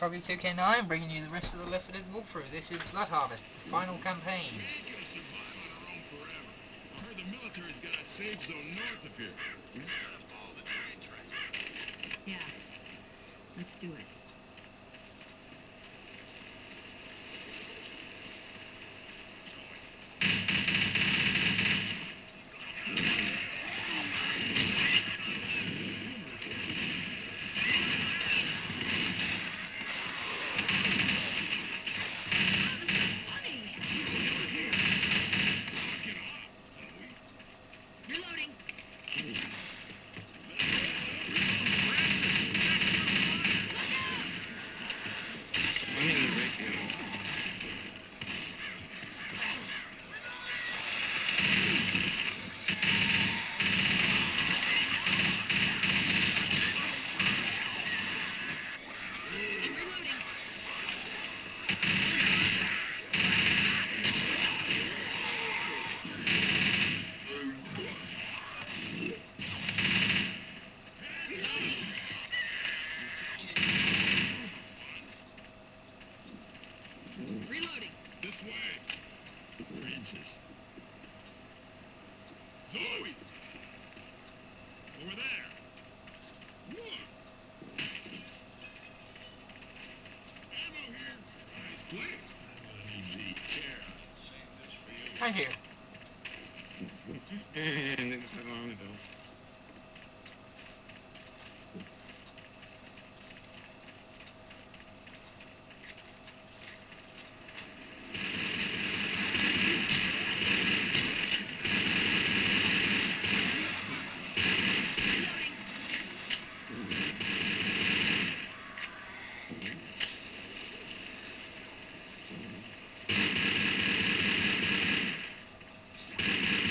Frogy2K9 bringing you the rest of the Left 4 Dead walkthrough. This is Blood Harvest, final campaign. Yeah. Let's do it. Reloading. This way. Francis. Zoe! Over there. Look. Ammo here. Nice place. Easy. Here. Save this for you. Right here. you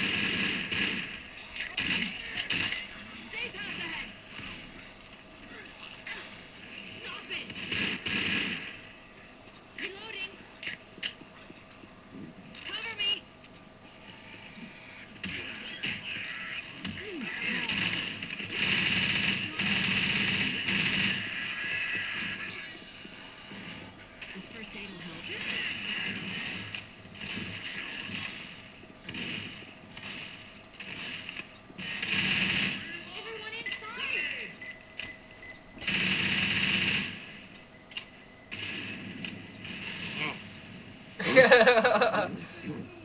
truth.